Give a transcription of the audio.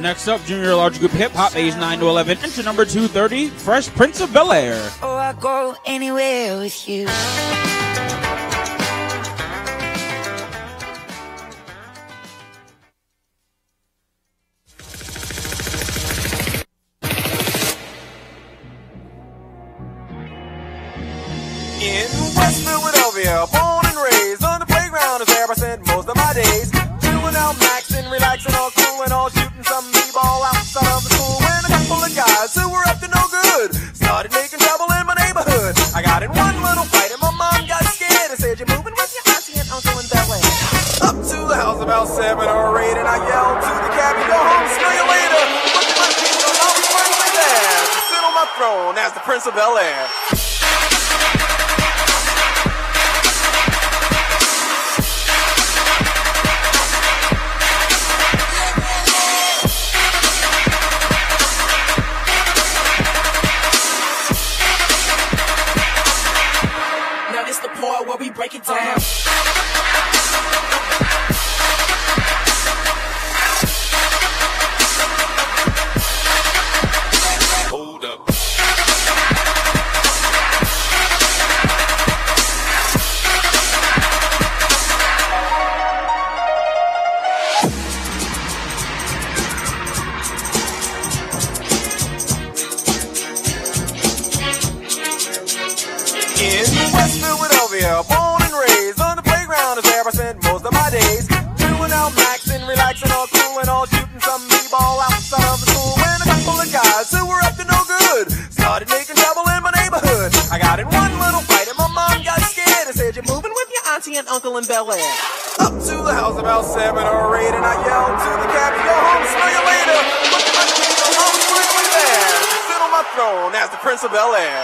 Next up, Junior Large Group Hip Hop, age 9 to 11. Enter number 230, Fresh Prince of Bel Air. Oh, I go anywhere with you. In West Philadelphia, Chilling out, maxing, relaxing, all cool and all shooting some b-ball outside of the school. When a couple of guys who were up to no good started making trouble in my neighborhood. I got in one little fight and my mom got scared and said, "You're moving with your auntie and uncle in Bel Air." Up to the house about seven or eight, and I yelled to the cabbie, "Go home, smell you later." Look my there sit on my throne as the Prince of Bel Air. We break it down. Hold up. In West Philadelphia, born and raised on the playground is where I spent most of my days. Chilling out, maxing, relaxing, all cool and all shooting some b-ball outside of the school. When a couple of guys who were up to no good started making trouble in my neighborhood. I got in one little fight and my mom got scared and said, "You're moving with your auntie and uncle in Bel Air." Up to the house about seven or eight, and I yelled to the cabbie, "Go home, smell you later." Look at my to sit on my throne as the Prince of Bel Air.